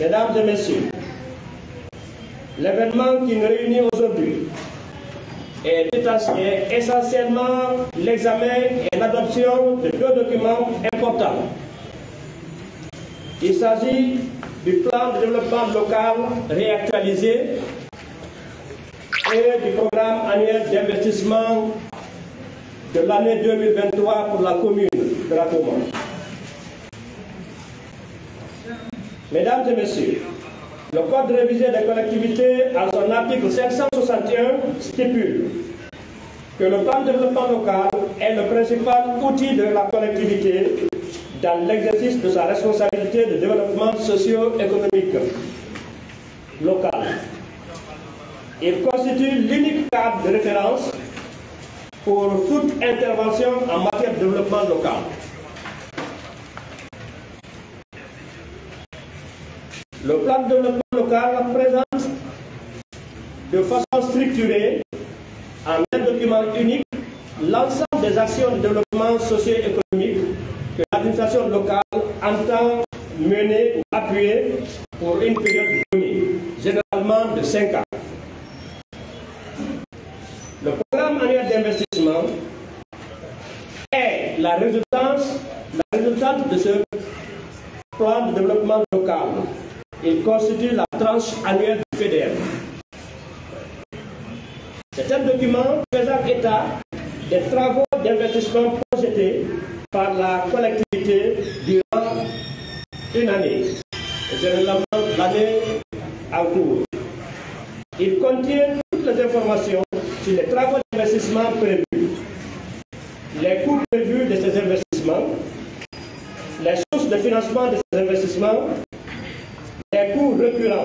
Mesdames et messieurs, l'événement qui nous réunit aujourd'hui est essentiellement l'examen et l'adoption de deux documents importants. Il s'agit du plan de développement local réactualisé et du programme annuel d'investissement de l'année 2023 pour la commune de la Commune. Mesdames et messieurs, le Code révisé des collectivités, à son article 561, stipule que le plan de développement local est le principal outil de la collectivité dans l'exercice de sa responsabilité de développement socio-économique local. Il constitue l'unique cadre de référence pour toute intervention en matière de développement local. Le plan de développement local présente de façon structurée, en un document unique, l'ensemble des actions de développement socio-économique que l'administration locale entend mener ou appuyer pour une période donnée, généralement de 5 ans. Le programme annuel d'investissement est la résultante de ce plan de développement local. Il constitue la tranche annuelle du FEDER. C'est un document faisant état des travaux d'investissement projetés par la collectivité durant une année, généralement l'année en cours. Il contient toutes les informations sur les travaux d'investissement prévus, les coûts prévus de ces investissements, les sources de financement de ces investissements, les coûts récurrents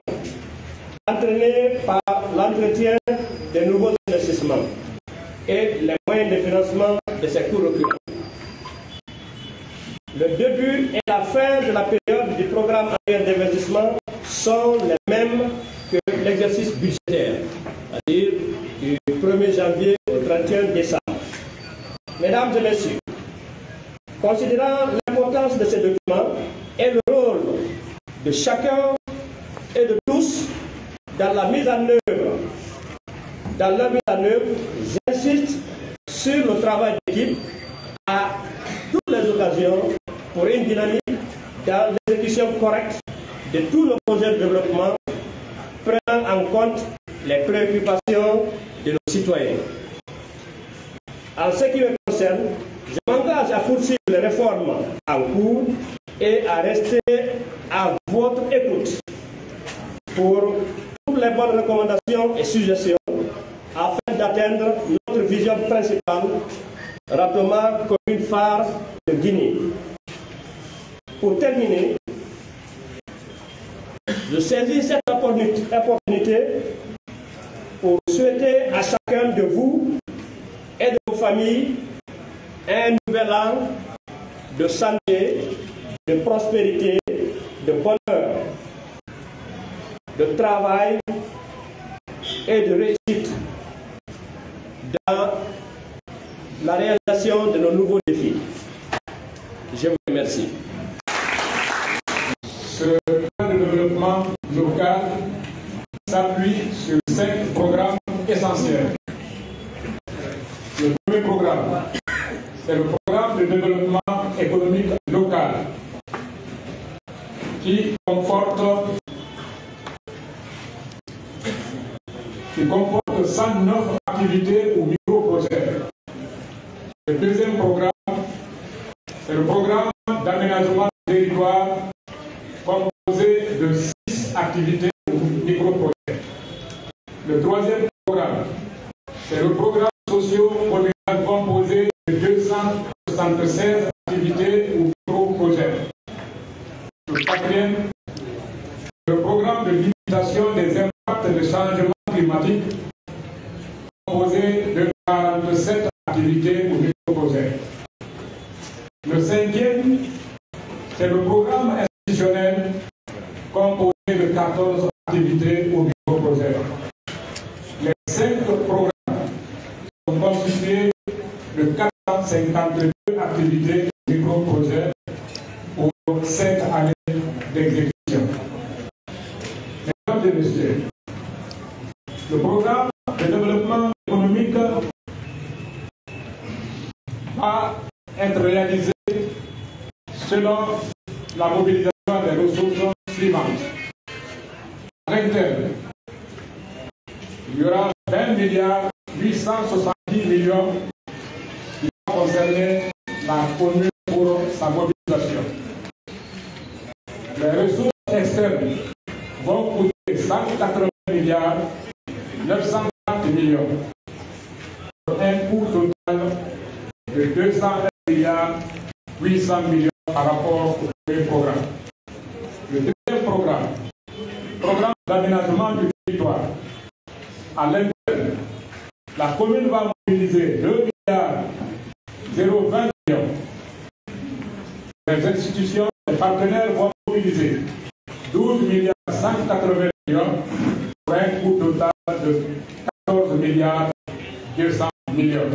entraînés par l'entretien des nouveaux investissements et les moyens de financement de ces coûts récurrents. Le début et la fin de la période du programme d'investissement sont les mêmes que l'exercice budgétaire, c'est-à-dire du 1er janvier au 31 décembre. Mesdames et messieurs, considérant l'importance de ces documents et le rôle de chacun et de tous dans la mise en œuvre, dans la mise en œuvre, j'insiste sur le travail d'équipe à toutes les occasions pour une dynamique dans l'exécution correcte de tous nos projets de développement prenant en compte les préoccupations de nos citoyens. En ce qui me concerne, je m'engage à poursuivre les réformes en cours et à rester à votre écoute pour toutes les bonnes recommandations et suggestions afin d'atteindre notre vision principale, rapidement une phare de Guinée. Pour terminer, je saisis cette opportunité pour souhaiter à chacun de vous et de vos familles un nouvel an de santé, de prospérité, de bonheur, de travail et de réussite dans la réalisation de nos nouveaux défis. Je vous remercie. Ce plan de développement local s'appuie sur cinq programmes essentiels. Le premier programme, c'est le programme de développement économique local qui comporte, qui comporte 109 activités ou micro-projets. Le deuxième programme, c'est le programme d'aménagement du territoire composé de 6 activités ou micro-projets. Le troisième programme, c'est le programme socio-communal composé de 276 activités ou micro-projets. Le quatrième, le programme de limitation des impacts des changements climatiques de 47 activités ou micro-projets. Le cinquième, c'est le programme institutionnel composé de 14 activités ou micro-projets. Les cinq programmes sont constitués de 452 activités et micro-projets pour 5 années d'exécution. des vestiaires. Le programme de développement économique va être réalisé selon la mobilisation des ressources suivantes. À l'interne, il y aura 20 milliards 870 millions qui vont concerner la commune pour sa mobilisation. Les ressources externes vont coûter 180 milliards 930 millions pour un coût total de 201 milliards 800 millions par rapport au premier programme. Le deuxième programme, programme d'aménagement du territoire. À l'interne, la commune va mobiliser 2 milliards 020 millions. Les institutions, les partenaires vont mobiliser 12 milliards 180 millions pour un coût total de 14 milliards 200 millions.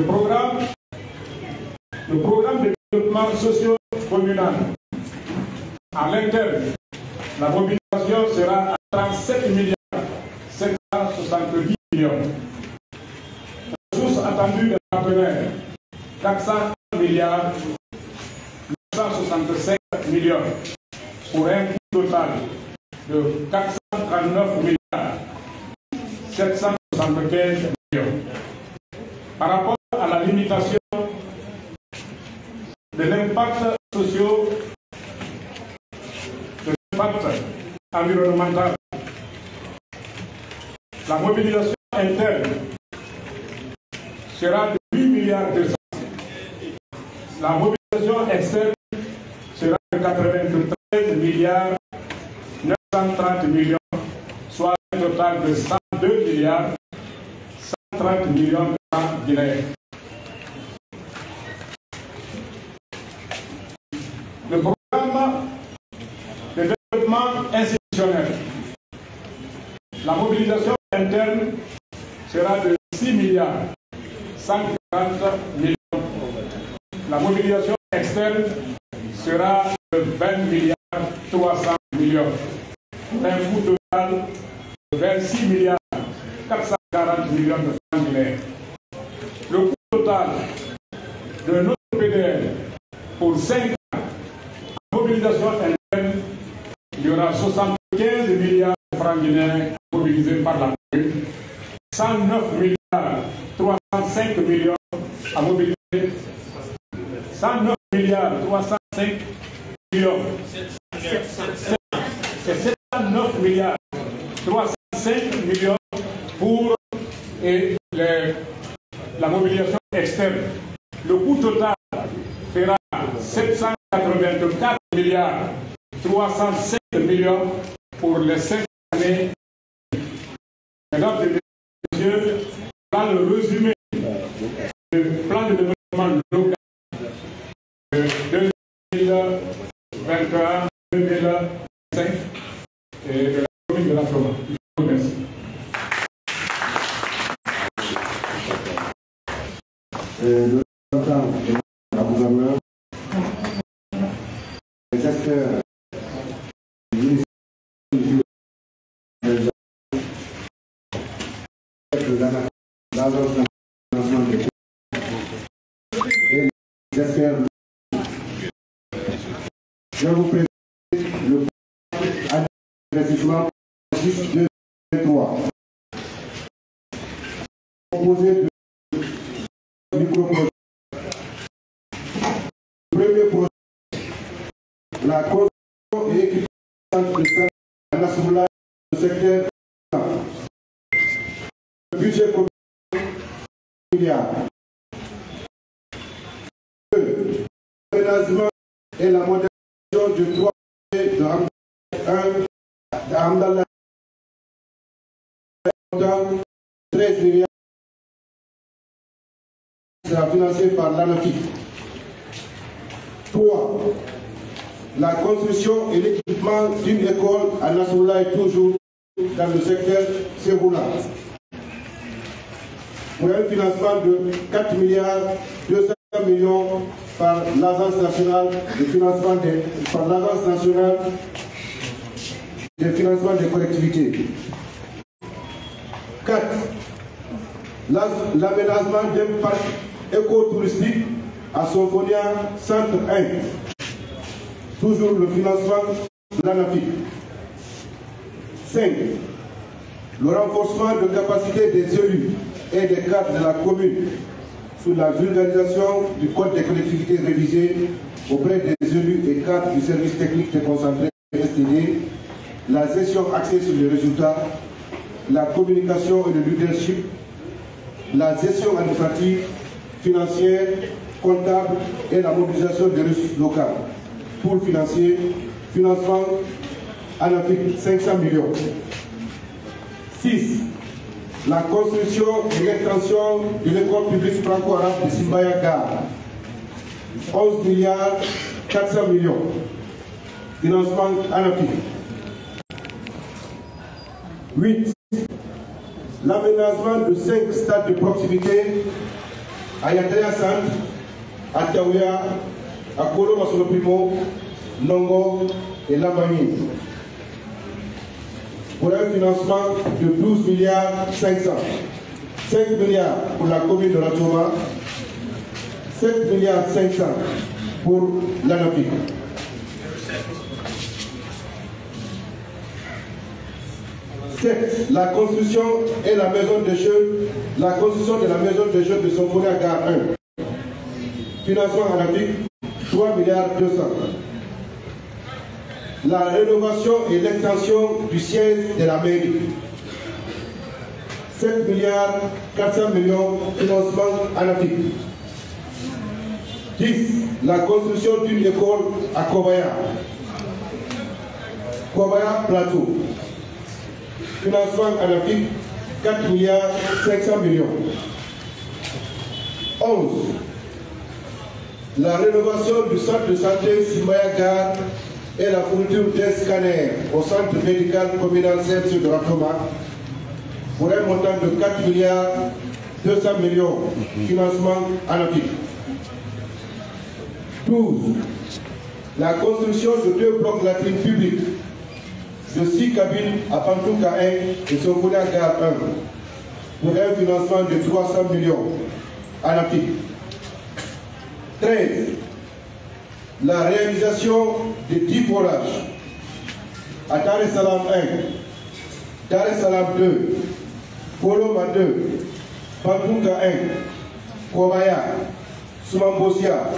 Le programme, le programme de développement socio-communal à l'interne, la mobilisation sera à 37 milliards 770 millions. Les ressources attendues des partenaires, 400 milliards 965 millions pour un coût total de 439 milliards 775 millions. Par rapport à la limitation de l'impact social, de l'impact environnemental, la mobilisation interne sera de 8 milliards de La mobilisation externe sera de 93 milliards 930 millions, soit un total de 102 milliards 130 millions de francs guinéens. Le programme de développement institutionnel. La mobilisation interne sera de 6 milliards 140 millions. La mobilisation externe sera de 20 milliards 300 millions. Un coût total de 26 milliards 440 millions de francs. Le coût total de notre PDL pour 5 ans en mobilisation interne, il y aura 75 milliards de francs guinéens mobilisés par la commune, 109 milliards 305 millions à mobiliser, 109 milliards 305 millions. C'est 709 milliards 305 millions pour les, la mobilisation externe. Le coût total fera 784 milliards 305 millions pour les 5 années. Mesdames et messieurs, dans le résumé du plan de développement local de 2021-2025 et de la commune de la Provence. Je vous remercie. Euh, le représentant de la gouvernement, les acteurs du ministère du l'agence de financement des et les acteurs je vous présente le plan d'investissement 6 2 3 composé de micro-projet. Premier projet, la construction et équipement de centre en assemblage du secteur. Le budget commun milliards. L'aménagement et la modernisation du 3 de Hamdallah 1 de Hamdallah 13 milliards sera financé par l'ANAFI. 3. La construction et l'équipement d'une école à Nassoula est toujours dans le secteur Séboula. Pour un financement de 4 milliards 200 millions par l'Agence nationale de financement des, par l'Agence nationale de financement des collectivités. 4. L'aménagement d'un parc écotouristique à Sophonia Centre 1. Toujours le financement de l'ANAFIC. 5. Le renforcement de capacité des élus et des cadres de la commune sous la vulgarisation du Code des collectivités révisé auprès des élus et cadres du service technique déconcentré STD, la gestion axée sur les résultats, la communication et le leadership, la gestion administrative, financière, comptable et la mobilisation des ressources locales pour financer financement à 500 millions. 6. La construction et l'extension de l'école publique franco-arabe de Simbayaga. 11 milliards 400 millions. Financement anarchique. 8. L'aménagement de 5 stades de proximité à Yataya Centre, à Taouya, à Kolo Primo, Nongo et Lamani pour un financement de 12 milliards 500. 5 milliards pour la commune de Ratoma, 7 milliards 500 pour l'ANAPIC. la construction et la maison de jeux, la construction de la maison de jeux de Somphonia Gare 1. Financement ANAPIC, 3 milliards 200 la rénovation et l'extension du siège de la mairie. 7 milliards 400 millions financement anarchique. 10. La construction d'une école à Kobaya. Kobaya Plateau. Financement anarchique 4 milliards 500 millions. 11. La rénovation du centre de santé Simaya Gare et la fourniture d'un scanner au centre médical communal CMC de Ratoma pour un montant de 4 milliards 200 millions financement anarchique. 12. La construction de deux blocs latrines publics de 6 cabines à Pantouka 1 et Sokouna Gare 1 pour un financement de 300 millions anarchique. 13 la réalisation de 10 forages. À Dar es Salaam 1, Dar es Salaam 2, Poloma 2, Pantouka 1, Kobaya, Sumambosia,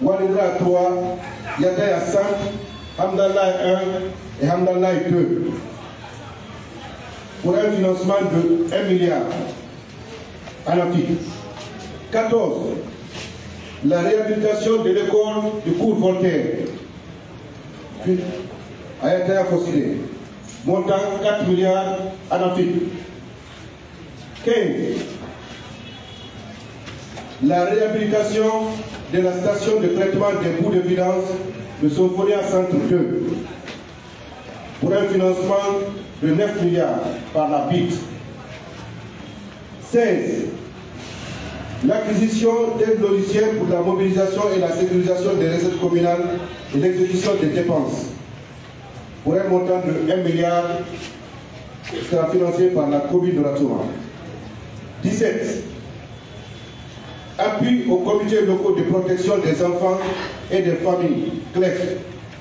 Walidra 3, Yadaya 5, Hamdallah 1 et Hamdallah 2 pour un financement de 1 milliard en Afrique. 14 la réhabilitation de l'école du cours Voltaire a été fossilé, montant 4 milliards en Afrique. 15. La réhabilitation de la station de traitement des bouts de vidange de Sophonia Centre 2 pour un financement de 9 milliards par la BIT. 16 l'acquisition d'aide logicielle pour la mobilisation et la sécurisation des recettes communales et l'exécution des dépenses pour un montant de 1 milliard sera financé par la commune de la Tour. 17. Appui au comité locaux de protection des enfants et des familles, CLEF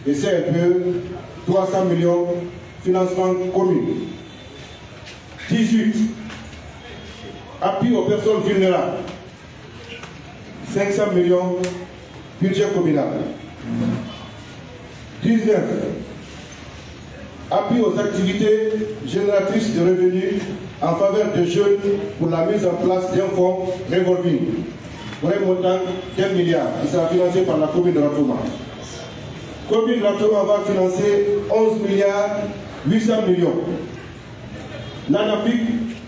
et CRPE, 300 millions, financement commune. 18. Appui aux personnes vulnérables, 500 millions, budget communal. 19. Appui aux activités génératrices de revenus en faveur des jeunes pour la mise en place d'un fonds revolving pour un montant d'un milliard qui sera financé par la commune de Ratoma. La commune de Ratoma va financer 11 milliards 800 millions. L'ANAPIC,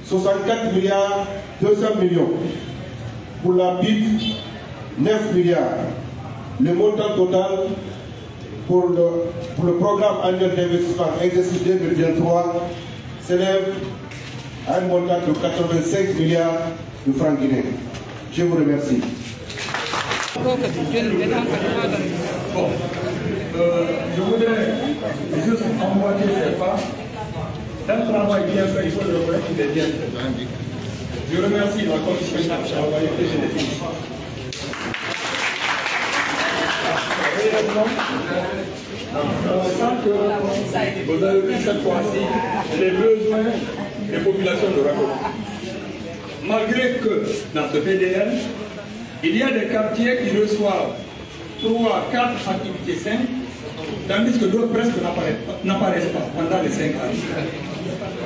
64 milliards 200 millions. Pour la BIT, 9 milliards. Le montant total pour le, programme annuel d'investissement exercice 2023 s'élève à un montant de 85 milliards de francs guinéens. Je vous remercie. Bon, euh, je voudrais juste emboîter ces pas. Un travail bien fait, il faut le reconnaître, il est bien fait. Je remercie la commission de travail et je Réellement, on sent que vous avez vu cette fois-ci les besoins des populations de Rago. Malgré que dans ce PDL, il y a des quartiers qui reçoivent 3, 4 activités simples, tandis que d'autres presque n'apparaissent pas pendant les 5 ans.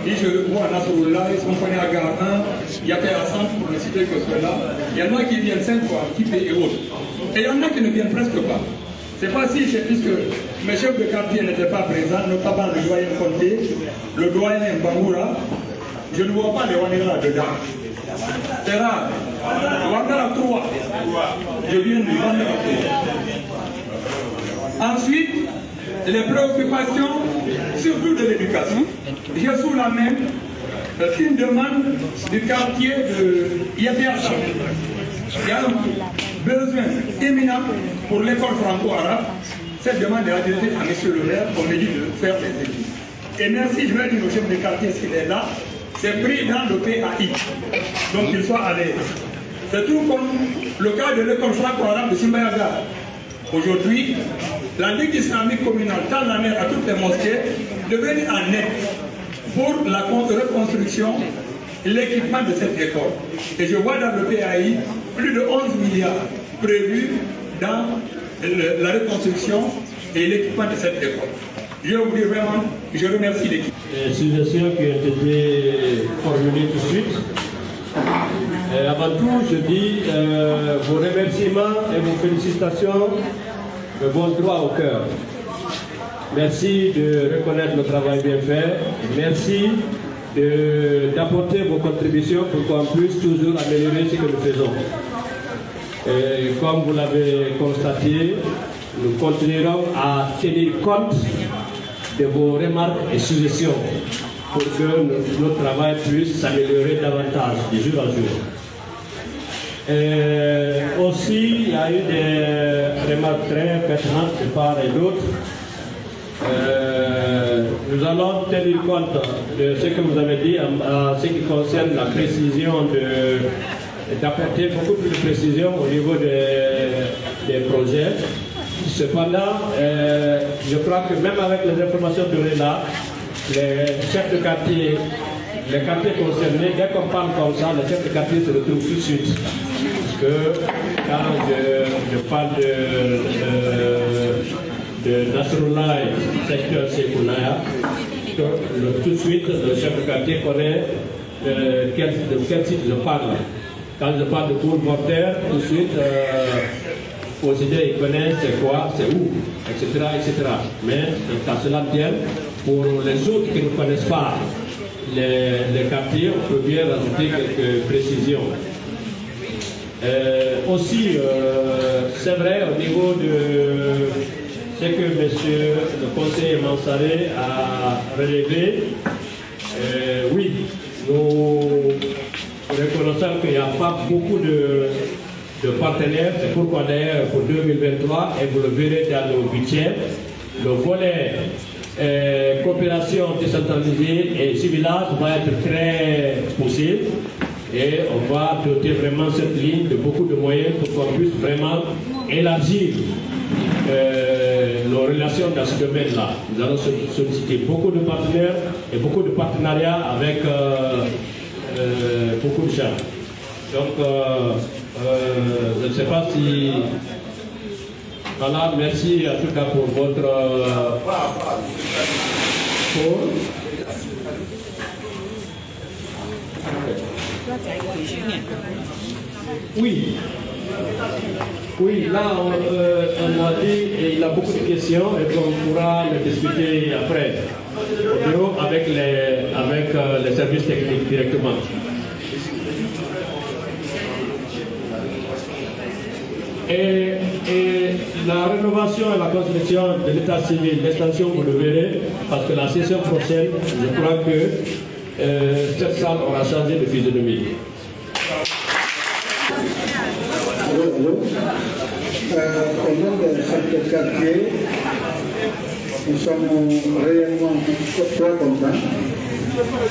Et je vois à Nasrullah, ils sont connus à Gare 1, il y a qu'à centre pour ne citer que cela. Il y en a qui viennent 5 fois, qui et autres. Et il y en a qui ne viennent presque pas. C'est pas si c'est puisque mes chefs de quartier n'étaient pas présents, notamment le doyen Conté, le doyen Bangoura, je ne vois pas les Wanera dedans. C'est rare. Wanera 3. Je viens du Wanera 3. Ensuite, les préoccupations, surtout de l'éducation. J'ai sous la main une demande du quartier de Yapiacha. Besoin éminent pour l'école franco-arabe. Cette demande est adressée à M. le maire pour me dit de faire des études. Et merci, je vais dire au chef de quartier s'il est là, c'est pris dans le PAI. Donc qu'il soit à l'aise. C'est tout comme le cas de l'école franco-arabe de Simbayaga. Aujourd'hui, la Ligue islamique communale tend la main à toutes les mosquées de venir en aide pour la reconstruction et l'équipement de cette école. Et je vois dans le PAI plus de 11 milliards prévus dans la reconstruction et l'équipement de cette école. Je vous vraiment, je remercie l'équipe. Les suggestions qui ont été formulées tout de suite. Et avant tout, je dis euh, vos remerciements et vos félicitations me vont droit au cœur. Merci de reconnaître le travail bien fait. Merci d'apporter vos contributions pour qu'on puisse toujours améliorer ce que nous faisons. Et comme vous l'avez constaté, nous continuerons à tenir compte de vos remarques et suggestions pour que notre travail puisse s'améliorer davantage de jour à jour. Aussi, il y a eu des remarques très pertinentes de part et d'autre. Euh, nous allons tenir compte de ce que vous avez dit en, ce qui concerne la précision d'apporter beaucoup plus de précision au niveau des, projets. Cependant, euh, je crois que même avec les informations données là, les chefs de quartier, les quartiers concernés, dès qu'on parle comme ça, les chefs de quartier se retrouvent tout de suite. Parce que quand je, parle de, Nasrullah, secteur Sekounaya, tout de suite, le chef de quartier connaît euh, de quel site je parle. Quand je parle de cours mortaire, tout de suite, euh, idées, ils connaissent c'est quoi, c'est où, etc., etc. Mais quand cela tient, pour les autres qui ne connaissent pas les, quartiers, on peut bien rajouter quelques précisions. Euh, aussi, euh, c'est vrai au niveau de ce que M. le conseiller Mansaré a relevé, euh, oui, nous reconnaissons qu'il n'y a pas beaucoup de de partenaires. C'est pourquoi d'ailleurs pour 2023, et vous le verrez dans le budget, le volet euh, coopération décentralisée et civilage va être très possible. Et on va doter vraiment cette ligne de beaucoup de moyens pour qu'on puisse vraiment élargir euh, nos relations dans ce domaine-là. Nous allons solliciter beaucoup de partenaires et beaucoup de partenariats avec euh, beaucoup de gens. Donc, euh, je ne sais pas si... Voilà, merci en tout cas pour votre... Euh, Oui. Oui, là, on, euh, a dit, et il a beaucoup de questions, et on pourra les discuter après, avec les, avec, les services techniques directement. Et, la rénovation et la construction de l'état civil, l'extension, vous le verrez, parce que la session prochaine, je crois que euh, cette salle aura changé de physionomie. au nom de chaque nous sommes réellement très contents.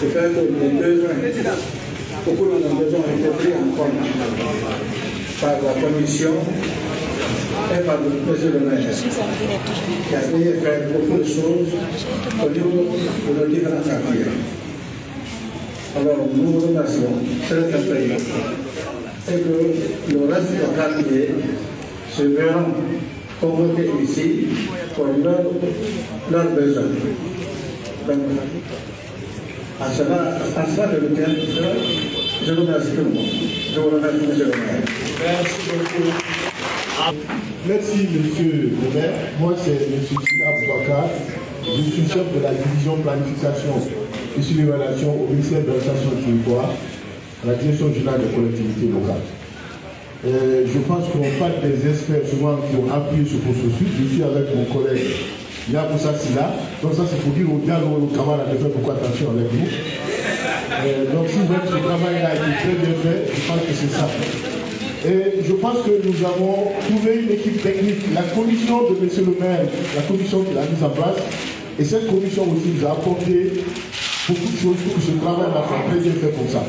De faire que les besoins, beaucoup de nos besoins ont été pris en compte par la commission et par le président de maire, qui a pu faire beaucoup de choses au niveau de nos différents quartiers. Alors, nous vous remercions très très et que le reste du quartier se verront convoqués ici pour leurs leur besoins. Donc, à cela, à cela que je vous remercie tout le monde. Je vous remercie, monsieur le maire. Merci beaucoup. Merci, monsieur le maire. Moi, c'est M. Sina Boubacar. Je suis chef de la division planification et sur les relations au ministère de l'Organisation du territoire, la direction générale des collectivités locales. Euh, je pense qu'on parle des experts souvent qui ont appuyé ce processus. Je suis avec mon collègue Yaboussa Silla. Donc ça c'est pour dire au dialogue, au Kamara de faire beaucoup attention avec nous. Euh, donc si votre travail a été très bien fait, je pense que c'est ça. Et je pense que nous avons trouvé une équipe technique, la commission de M. le maire, la commission qu'il a mise en place, et cette commission aussi nous a apporté beaucoup de choses pour que ce travail soit très bien fait comme ça.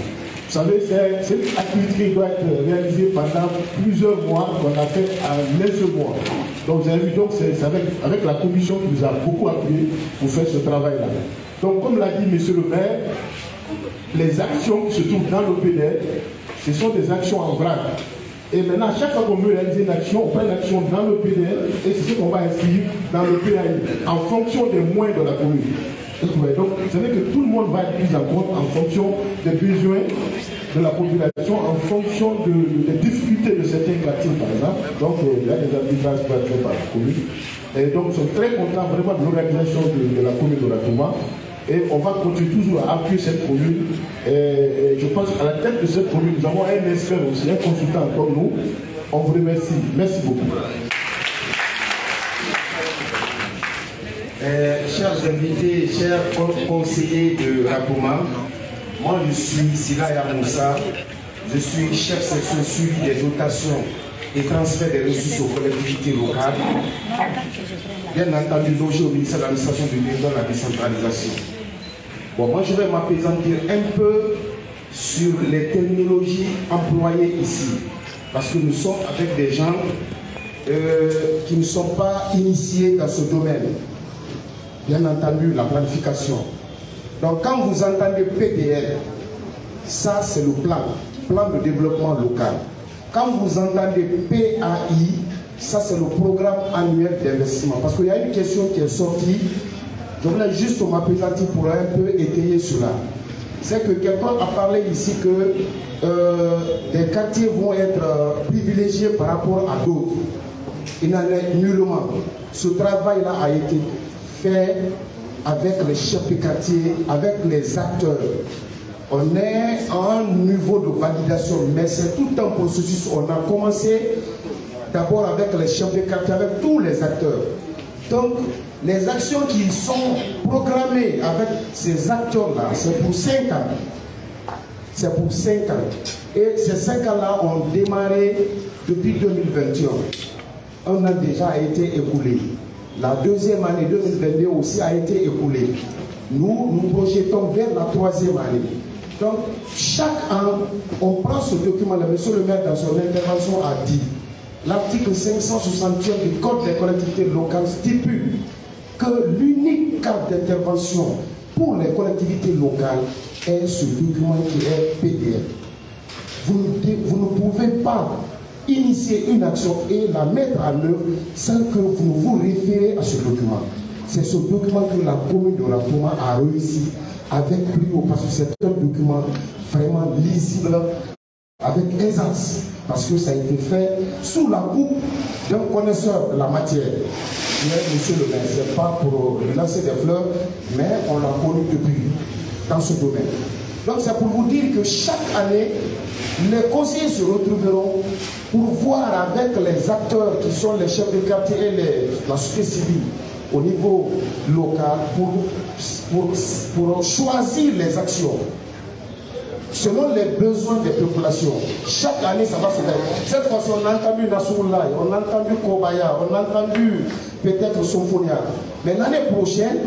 Vous savez, c'est une activité qui doit être réalisée pendant plusieurs mois, qu'on a fait en un seul mois. Donc vous avez vu, c'est avec, la commission qui nous a beaucoup appuyé pour faire ce travail-là. Donc comme l'a dit M. le maire, les actions qui se trouvent dans l'OPDR, ce sont des actions en vrac. Et maintenant, chaque fois qu'on veut réaliser une action, on prend une action dans le PDL et c'est ce qu'on va inscrire dans le PAI en fonction des moyens de la commune. Donc, c'est vrai que tout le monde va être mis en compte en fonction des besoins de la population, en fonction de, des difficultés de certains quartiers, par exemple. Donc, euh, il y a des arbitrages faits par la commune. Et donc, nous sommes très contents vraiment de l'organisation de, la commune de la Touma. Et on va continuer toujours à appuyer cette commune. Et, je pense qu'à la tête de cette commune, nous avons un expert aussi, un consultant comme nous. On vous remercie. Merci beaucoup. Euh, chers invités, chers conseillers de Rapouma, moi je suis Sila Moussa, je suis chef section suivi des dotations et transfert des ressources aux collectivités locales, bien entendu logé au ministère de l'administration du dans la décentralisation. Bon, moi je vais m'apaisantir un peu sur les terminologies employées ici, parce que nous sommes avec des gens euh, qui ne sont pas initiés dans ce domaine. Bien entendu, la planification. Donc quand vous entendez PDL, ça c'est le plan, plan de développement local. Quand vous entendez PAI, ça c'est le programme annuel d'investissement. Parce qu'il y a une question qui est sortie, je voulais juste m'appesantir pour un peu étayer cela. C'est que quelqu'un a parlé ici que euh, des quartiers vont être euh, privilégiés par rapport à d'autres. Il n'en est nullement. Ce travail-là a été avec les chefs de quartier, avec les acteurs. On est à un niveau de validation, mais c'est tout un processus. On a commencé d'abord avec les chefs de quartier, avec tous les acteurs. Donc, les actions qui sont programmées avec ces acteurs-là, c'est pour 5 ans. C'est pour 5 ans. Et ces 5 ans-là ont démarré depuis 2021. Un an déjà a été écoulé. La deuxième année 2022 aussi a été écoulée. Nous, nous projetons vers la troisième année. Donc, chaque an, on prend ce document-là. Monsieur le maire, dans son intervention, a dit l'article 568 du Code des collectivités locales stipule que l'unique cadre d'intervention pour les collectivités locales est ce document qui est PDF. Vous ne pouvez pas initier une action et la mettre en œuvre sans que vous vous référez à ce document. C'est ce document que la commune de la Touma a réussi avec brio parce que c'est un document vraiment lisible avec aisance parce que ça a été fait sous la coupe d'un connaisseur de la matière. Mais monsieur le maire, ce n'est pas pour lancer des fleurs, mais on l'a connu depuis dans ce domaine. Donc c'est pour vous dire que chaque année, les conseillers se retrouveront pour voir avec les acteurs qui sont les chefs de quartier et la société civile au niveau local pour, pour, pour choisir les actions. selon les besoins des populations. Chaque année, ça va se faire. Cette fois-ci, on a entendu Nassoulay, on a entendu Kobaya, on a entendu peut-être Somphonia. Mais l'année prochaine,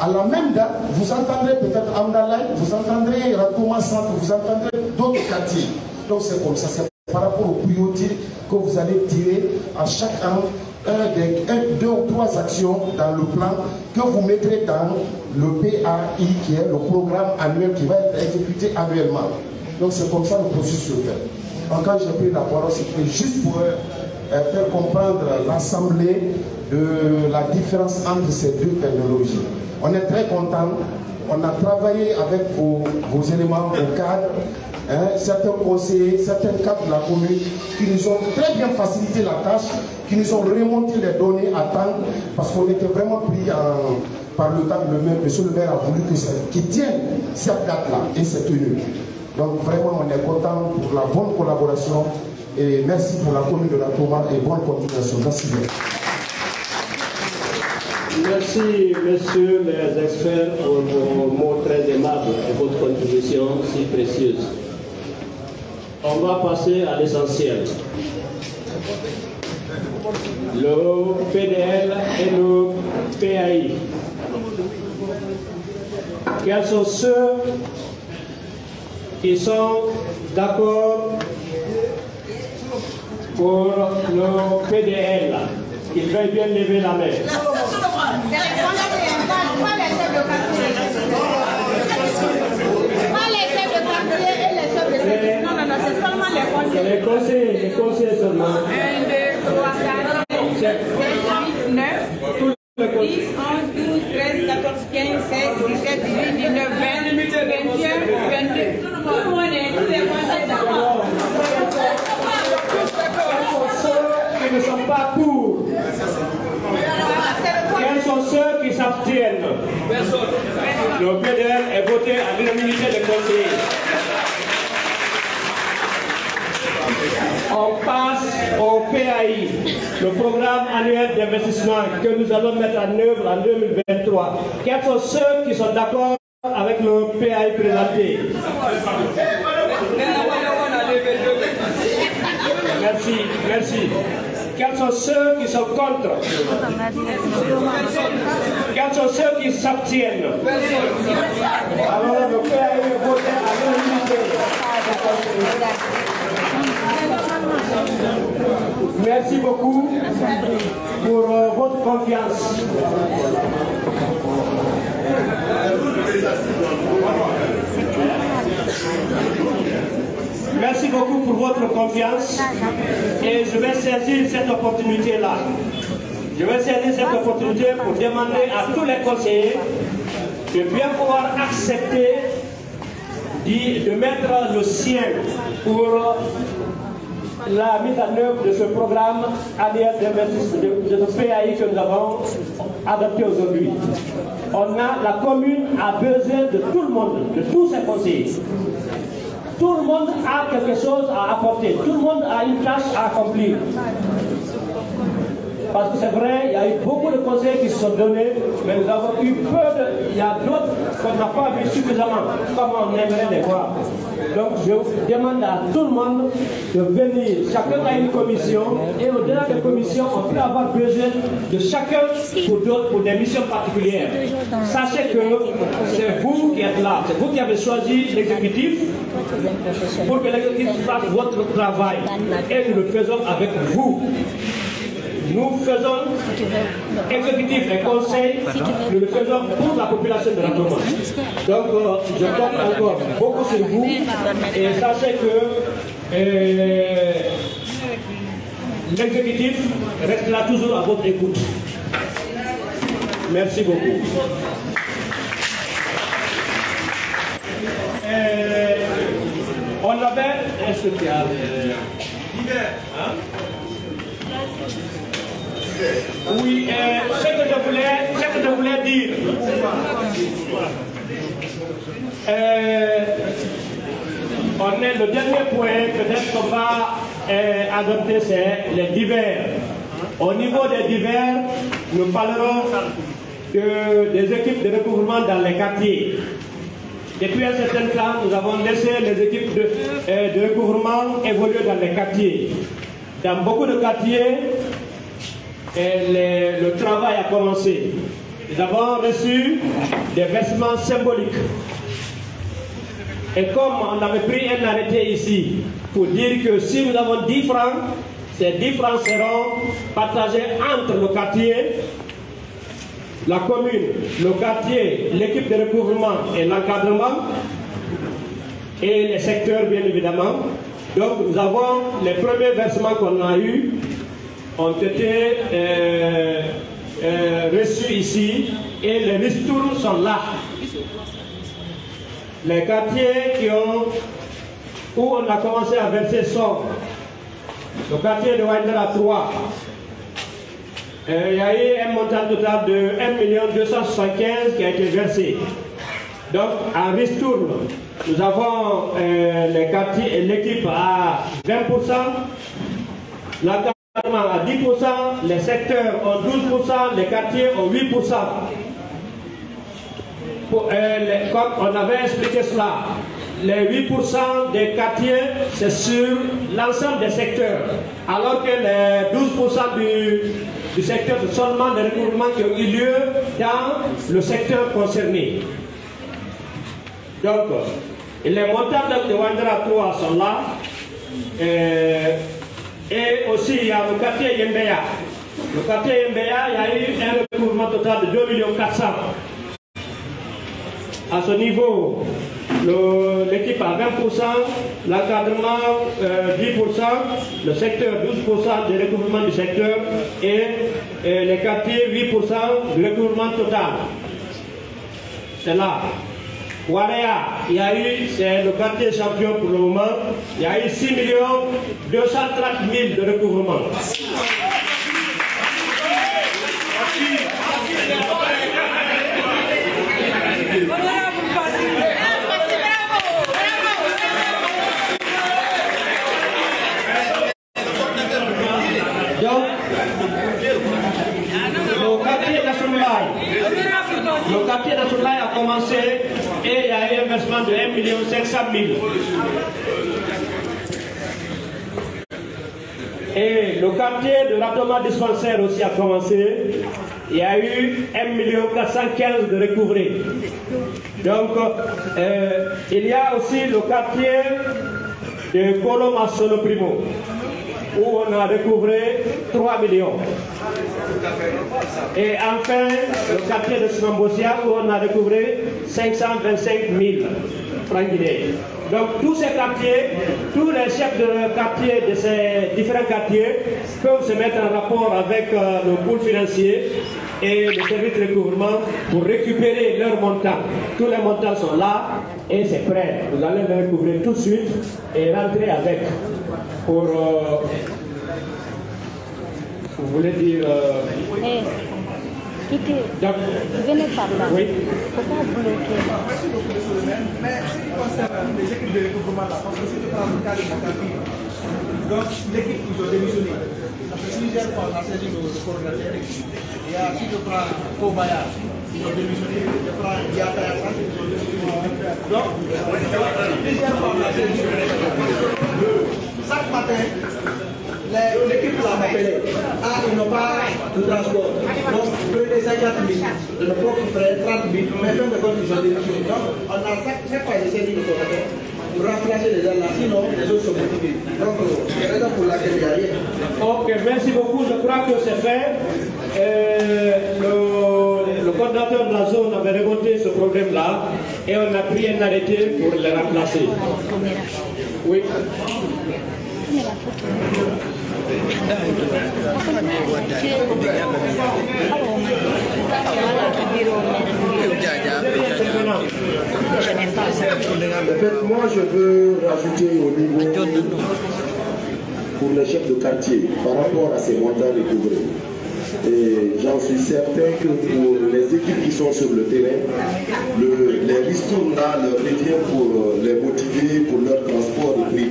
à la même date, vous entendrez peut-être Amdalay, vous entendrez Rakoma Centre, vous entendrez d'autres quartiers. Donc c'est comme ça, par rapport aux priorités que vous allez tirer à chaque an un deux ou trois actions dans le plan que vous mettrez dans le PAI, qui est le programme annuel qui va être exécuté annuellement. Donc c'est comme ça le processus se fait. Donc quand j'ai pris la parole, c'était juste pour euh, faire comprendre l'Assemblée de la différence entre ces deux technologies. On est très content. On a travaillé avec vos, éléments, vos cadres, hein, certains conseillers, certains cadres de la commune qui nous ont très bien facilité la tâche, qui nous ont remonté les données à temps, parce qu'on était vraiment pris par le temps. Le maire, monsieur le maire a voulu qu'il tienne cette date-là et c'est tenu. Donc vraiment, on est content pour la bonne collaboration et merci pour la commune de la Thomas et bonne continuation. Merci bien. Merci, messieurs les experts, pour vos mots très aimables et votre contribution si précieuse. On va passer à l'essentiel. Le PDL et le PAI. Quels sont ceux qui sont d'accord pour le PDL Qu'ils veuillent bien lever la main. Non, non, non, c'est seulement les conseillers. Les conseillers seulement. 1, 2, 3, 4, 5, 6, 7, 8, 9, 10, 11, 12, 13, 14, 15, 16, 17, 18, 19, 20, 21, 22. Tout le monde est, tous les conseillers d'accord. Ceux qui ne sont pas pour. Quels sont ceux qui s'abstiennent? Le PDL est voté à l'unanimité des conseillers. On passe au PAI, le programme annuel d'investissement que nous allons mettre en œuvre en 2023. Quels sont ceux qui sont d'accord avec le PAI présenté? Merci, merci. Quels sont ceux qui sont contre? Quels sont ceux qui s'abstiennent? Alors le PAI voté à. Merci beaucoup pour euh, votre confiance. Merci beaucoup pour votre confiance et je vais saisir cette opportunité-là. Je vais saisir cette opportunité pour demander à tous les conseillers de bien pouvoir accepter de mettre le sien pour la mise en œuvre de ce programme annuel d'investissement de, de PAI que nous avons adopté aujourd'hui. On a, la commune a besoin de tout le monde, de tous ses conseillers. Tout le monde a quelque chose à apporter, tout le monde a une tâche à accomplir. Parce que c'est vrai, il y a eu beaucoup de conseils qui se sont donnés, mais nous avons eu peu de... Il y a d'autres qu'on n'a pas vu suffisamment, comme on aimerait les voir. Donc je demande à tout le monde de venir. Chacun a une commission, et au-delà des commissions, on peut avoir besoin de chacun pour, pour des missions particulières. Sachez que c'est vous qui êtes là, c'est vous qui avez choisi l'exécutif pour que l'exécutif fasse votre travail. Et nous le faisons avec vous. Nous faisons exécutif et conseil, nous le faisons pour la population de la Toma. Donc, euh, je compte encore beaucoup sur vous et sachez que euh, l'exécutif restera toujours à votre écoute. Merci beaucoup. Euh, on avait. Hein? Oui, euh, ce, que je voulais, dire. Euh, on est, le dernier point peut-être qu'on va adopter, c'est les divers. Au niveau des divers, nous parlerons de, des équipes de recouvrement dans les quartiers. depuis un certain temps, nous avons laissé les équipes de, euh, de recouvrement évoluer dans les quartiers. Dans beaucoup de quartiers, le, travail a commencé. Nous avons reçu des versements symboliques. Et comme on avait pris un arrêté ici pour dire que si nous avons 10 francs, ces 10 francs seront partagés entre le quartier, la commune, le quartier, l'équipe de recouvrement et l'encadrement, et les secteurs bien évidemment. Donc nous avons les premiers versements qu'on a eus ont été euh, euh, reçus ici et les ristournes sont là. Les quartiers qui ont, où on a commencé à verser sont le quartier de Wendera 3. Euh, il y a eu un montant total de 1 275 qui a été versé. Donc, en ristourne, nous avons l'équipe à 20%, la à 10%, les secteurs ont 12%, les quartiers ont 8%. Euh, comme on avait expliqué cela, les 8% des quartiers, c'est sur l'ensemble des secteurs, alors que les 12% du, du secteur, c'est seulement des recouvrements qui ont eu lieu dans le secteur concerné. Donc, les montants de Wandera 3 sont là. Euh, et aussi, il y a le quartier Yembeya. Le quartier Yembeya, il y a eu un recouvrement total de 2 400 À ce niveau, l'équipe a 20%, l'encadrement 10%, euh, le secteur 12% du recouvrement du secteur et, et les quartiers 8% du recouvrement total. C'est là. Waréa, il y a eu, c'est le quartier champion pour le moment, il y a eu 6 millions 230 000 de recouvrement. Le quartier national a commencé et il y a eu un versement de 1 500 000. Et le quartier de Ratoma aussi a commencé. Il y a eu 1 415 de recouvrés. Donc, euh, il y a aussi le quartier de Coloma Primo où on a recouvré 3 millions. Et enfin, le quartier de Snambosia où on a recouvré 525 000 Donc tous ces quartiers, tous les chefs de quartier de ces différents quartiers peuvent se mettre en rapport avec euh, le pool financier et le service de recouvrement pour récupérer leurs montants. Tous les montants sont là et c'est prêt. Vous allez les recouvrir tout de suite et rentrer avec pour... Euh, vous voulez dire... Euh, Donc, venez par là. Oui. Pourquoi bloquer Mais concernant les équipes de recouvrement là, parce que si tu prends le cas de donc l'équipe qui ont démissionné, ça fait plusieurs fois on a saisi le coordinateur technique. Il y a, si je prends Kobaya, ils ont démissionné, je prends Yataya, ils ont démissionné. Donc, plusieurs fois saisi Chaque matin, l'équipe l'a appelé. Ah, ils n'ont pas de transport. Donc, prenez 50 000, le propre frais 30 000, mais fin de compte, ils ont démissionné. Donc, on a chaque fois essayé de pour remplacer les gens là, sinon les autres sont motivés. Donc, c'est la raison pour laquelle il n'y a rien. Ok, merci beaucoup. Je crois que c'est fait. Euh, le, le coordinateur de la zone avait remonté ce problème-là et on a pris un arrêté pour le remplacer. Oui. Moi, je veux rajouter au niveau pour les chefs de quartier par rapport à ces montants recouvrés. Et j'en suis certain que pour les équipes qui sont sur le terrain, les ristournes là leur pour euh, les motiver pour leur transport et prix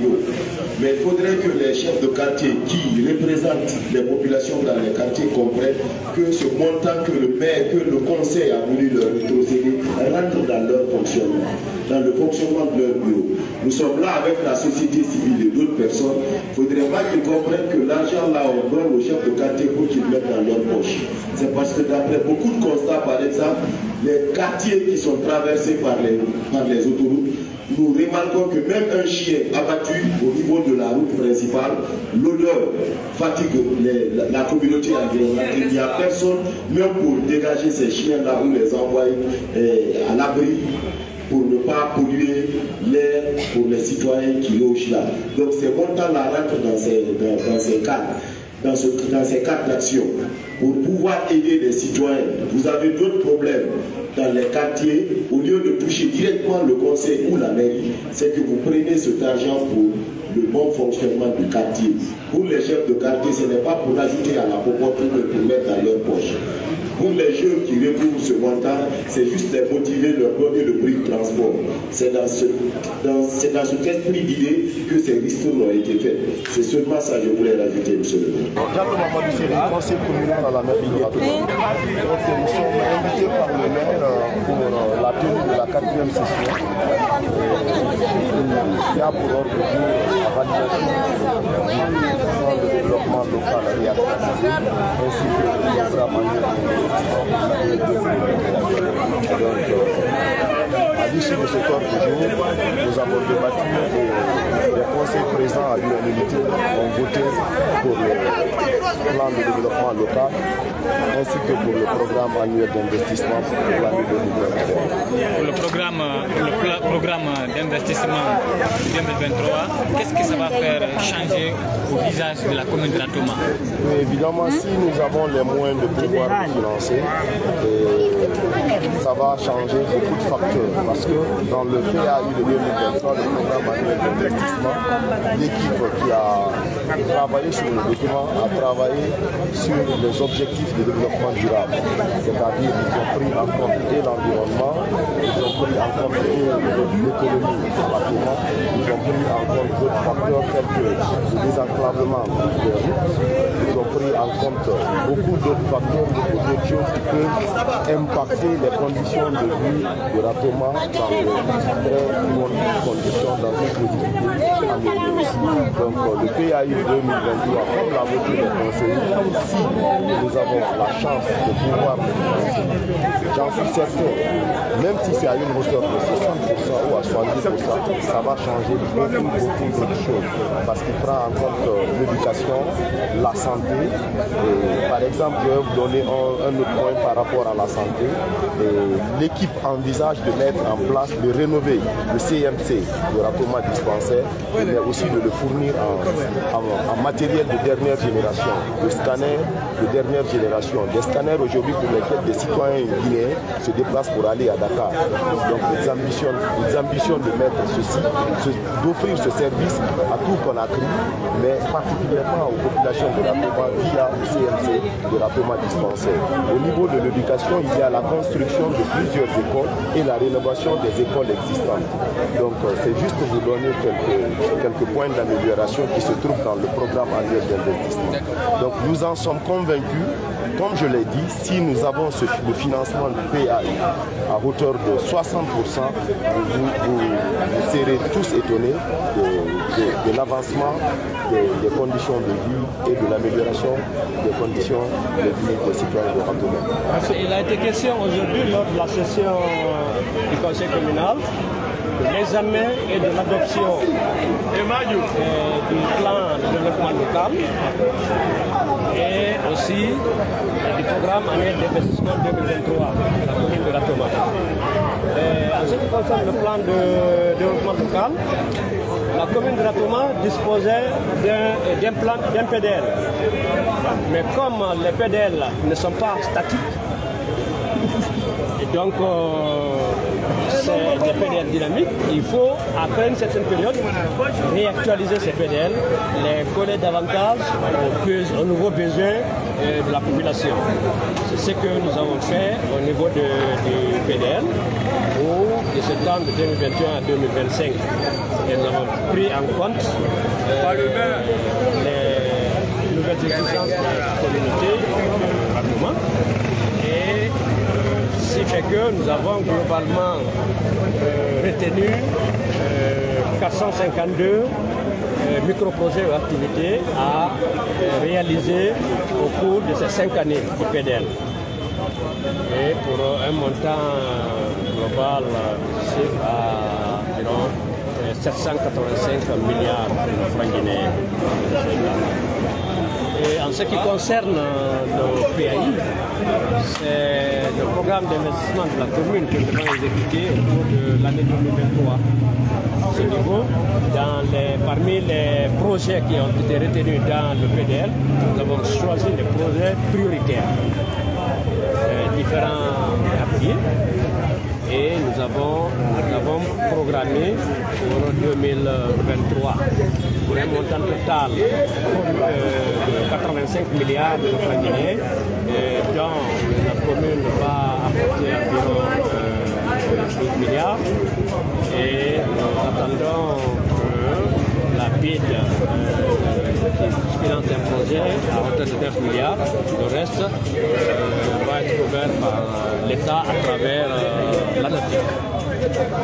mais il faudrait que les chefs de quartier qui représentent les populations dans les quartiers comprennent que ce montant que le maire, que le conseil a voulu leur procéder rentrent dans leur fonctionnement, dans le fonctionnement de leur bureau. Nous sommes là avec la société civile et d'autres personnes. Il faudrait pas qu'ils comprennent que l'argent là, on donne aux chefs de quartier pour qu'ils mettent dans leur poche. C'est parce que d'après beaucoup de constats, par exemple, les quartiers qui sont traversés par les, par les autoroutes, nous remarquons que même un chien abattu au niveau de la route principale, l'odeur fatigue les- la, la communauté environnante. Il n'y a personne, même pour dégager ces chiens-là ou les envoyer eh, à l'abri pour ne pas polluer l'air pour les citoyens qui logent là. Donc ces montants-là rentrent dans ces, dans, dans ces cadres dans, ce, dans ces cadres d'action pour pouvoir aider les citoyens. Vous avez d'autres problèmes dans les quartiers, au lieu de toucher directement le conseil ou la mairie, c'est que vous prenez cet argent pour le bon fonctionnement du quartier. Pour les chefs de quartier, ce n'est pas pour l'ajouter à la popote ou pour mettre dans leur poche. Pour les jeunes qui recouvrent ce montant, c'est juste les motiver, leur donner le prix de transport. C'est dans, ce, dans, c'est dans cet esprit d'idée que ces ristournes ont été faits. C'est seulement ça que je voulais rajouter, monsieur le maire. Conseil communal à la mairie de. Donc nous sommes invités par le maire euh, pour euh, la tenue de la quatrième session euh, qui a pour ordre la validation Donc, euh, à l'issue de cet ordre du jour, nous avons débattu conseils présents à l'unanimité ont voté pour le plan de développement local ainsi que pour le programme annuel d'investissement pour l'année 2021. Pour le programme, le programme d'investissement 2023, qu'est-ce que ça va faire changer au visage de la commune de Ratoma évidemment, si nous avons les moyens de pouvoir le financer, et ça va changer beaucoup de facteurs. Parce que dans le PAI de 2023, le programme annuel d'investissement, l'équipe qui a travaillé sur le document a travaillé sur les objectifs de développement durable. C'est-à-dire qu'ils ont pris en compte et l'environnement, ils ont pris en compte l'économie ils ont pris en compte d'autres facteurs tels que le désenclavement ont pris en compte beaucoup d'autres facteurs, beaucoup d'autres choses qui peuvent impacter les conditions de vie de Ratoma dans de très bonnes conditions, dans une positivité. Donc euh, le PAI 2023, comme l'a voté les conseillers, si nous avons la chance de pouvoir j'en suis certain, même si c'est à une hauteur de 60% ou à 70%, ça va changer beaucoup, beaucoup d'autres choses. Parce qu'il prend en compte euh, l'éducation, la santé. Par exemple, je vais vous donner un, autre point par rapport à la santé. L'équipe envisage de mettre en place, de rénover le CMC, le Ratoma dispensaire, mais aussi de le fournir en, matériel de dernière génération, de scanners de dernière génération, des scanners aujourd'hui pour lesquels des citoyens guinéens se déplacent pour aller à Dakar. Donc ils ambitionnent, ils ambitionnent de mettre ceci, ce- d'offrir ce service à tout Conakry, mais particulièrement aux populations de Ratoma via le CMC de Ratoma dispensaire. Au niveau de l'éducation, il y a la construction de plusieurs écoles et la rénovation des écoles existantes. Donc euh, c'est juste pour vous donner quelques, quelques points d'amélioration qui se trouvent dans le programme annuel d'investissement. Donc nous en sommes convaincus, comme je l'ai dit, si nous avons ce, le financement du PAI à hauteur de 60%, vous, serez tous étonnés de, l'avancement des, conditions de vie et de l'amélioration des conditions de vie des citoyens de Ratoma. Il a été question aujourd'hui lors de la session du conseil communal de l'examen et de l'adoption euh, du plan de développement local et aussi du programme annuel d'investissement 2023 de la commune de. Euh, en ce qui concerne le plan de développement local, la commune de Ratoma disposait d'un plan, d'un PDL. Mais comme les PDL ne sont pas statiques, et donc euh, PDL dynamiques, il faut, après une certaine période, réactualiser ces PDL, les coller davantage aux, nouveaux besoins euh, de la population. C'est ce que nous avons fait au niveau du PDL, où de de 2021 à 2025, et nous avons pris en compte euh, les nouvelles exigences de la communauté, pratiquement, et si fait c'est que nous avons globalement euh, retenu 452 euh, micro-projets ou activités à réaliser au cours de ces cinq années du PDL. Et pour un montant global à environ 785 milliards de francs guinéens. Et en ce qui concerne le PAI, c'est le programme d'investissement de la commune que nous avons exécuté au cours de l'année 2023. À ce niveau, les, parmi les projets qui ont été retenus dans le PDL, nous avons choisi des projets prioritaires, euh, différents quartiers. Et nous avons, nous avons programmé pour 2023 pour un montant total de 85 milliards de francs guinéens, dont la commune va apporter environ 12 milliards. Et nous attendons que la BID qui finance un projet à hauteur de 9 milliards. Le reste va être ouvert par l'État à travers euh, la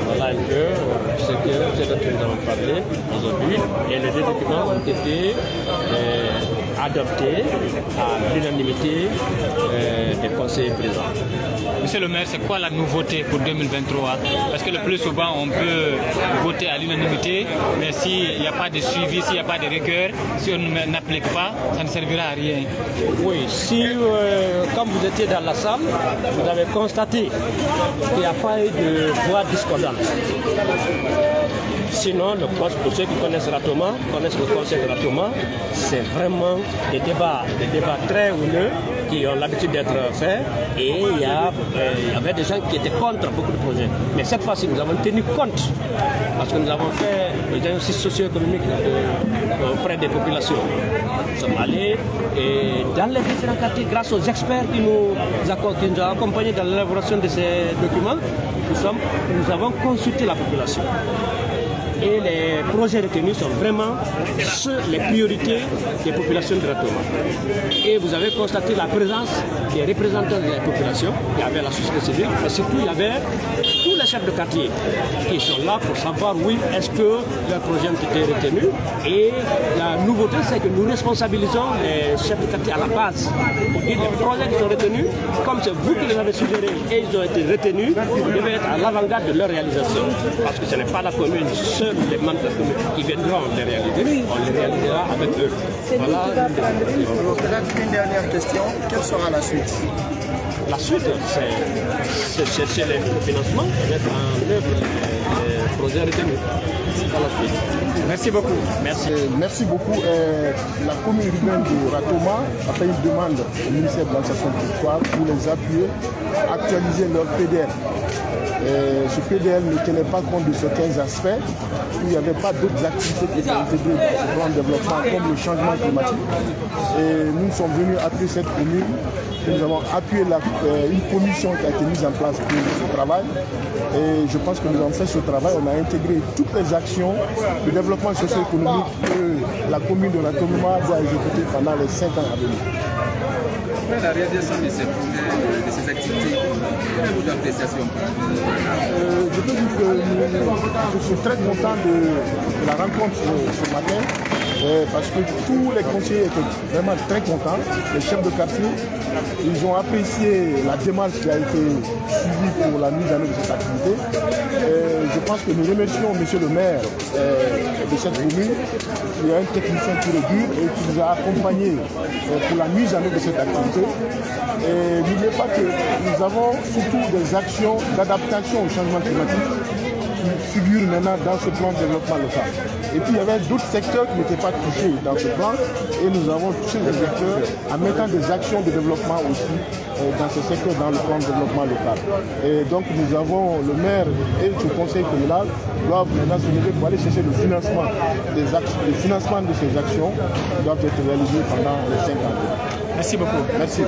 Voilà un peu ce, que, dont nous avons parlé aujourd'hui. Et les deux documents ont été euh, adoptés à l'unanimité euh, des conseils présents. Monsieur le maire, c'est quoi la nouveauté pour 2023 Parce que le plus souvent, on peut voter à l'unanimité, mais s'il n'y a pas de suivi, s'il n'y a pas de rigueur, si on n'applique pas, ça ne servira à rien. Oui, si, euh, comme vous étiez dans la salle, vous avez constaté qu'il n'y a pas eu de voix discordante. Sinon, le pour ceux qui connaissent Ratoma, connaissent le conseil de Ratoma, c'est vraiment des débats, des débats très houleux qui ont l'habitude d'être faits et il y, a, euh, il y, avait des gens qui étaient contre beaucoup de projets. Mais cette fois-ci, nous avons tenu compte parce que nous avons fait le diagnostic socio-économique auprès des populations. Nous sommes allés et dans les différents quartiers, grâce aux experts qui nous, ont accompagnés dans l'élaboration de ces documents, nous avons consulté la population et les projets retenus sont vraiment les priorités des populations de Ratoma. Et vous avez constaté la présence des représentants de la population, il y avait la société civile, mais surtout il y avait tous les chefs de quartier qui sont là pour savoir, oui, est-ce que leurs projets ont été retenus. Et la nouveauté, c'est que nous responsabilisons les chefs de quartier à la base pour dire les projets qui sont retenus, comme c'est vous qui les avez suggérés et ils ont été retenus, vous devez être à l'avant-garde de leur réalisation. Parce que ce n'est pas la commune seule les membres de la commune qui viendront les réaliser, on les réalisera avec eux. Voilà. Une dernière question, quelle sera la suite? La suite, c'est chercher les financements, mettre en œuvre les projets retenus. C'est la suite. Merci beaucoup. Merci. Euh, merci beaucoup. Euh, la commune urbaine de Ratoma a fait une demande au ministère de l'Association territoire pour les appuyer, actualiser leur PDR. Euh, ce PDL ne tenait pas compte de certains aspects. Il n'y avait pas d'autres activités qui étaient intégrées dans ce développement comme le changement climatique. Et nous sommes venus appuyer cette commune. Nous avons appuyé la, euh, une commission qui a été mise en place pour ce travail. Et je pense que nous avons fait ce travail. On a intégré toutes les actions de développement socio-économique que la commune de Ratonoma doit exécuter pendant les cinq ans à venir. Après la réalisation de ces, activités, euh, Je suis très content de, la rencontre ce matin. Euh, parce que tous les conseillers étaient vraiment très contents, les chefs de quartier, ils ont apprécié la démarche qui a été suivie pour la mise en œuvre de cette activité. Euh, je pense que nous remercions M. le maire euh, de cette commune, qui est un technicien pour le dur et qui nous a accompagnés pour la mise en œuvre de cette activité. Et n'oubliez pas que nous avons surtout des actions d'adaptation au changement climatique qui figurent maintenant dans ce plan de développement local. Et puis il y avait d'autres secteurs qui n'étaient pas touchés dans ce plan et nous avons touché les secteurs en mettant des actions de développement aussi euh, dans ce secteur dans le plan de développement local. Et donc nous avons le maire et le conseil communal doivent maintenant se lever pour aller chercher le financement des actions, le financement de ces actions qui doivent être réalisées pendant les cinq ans. Merci beaucoup. Merci.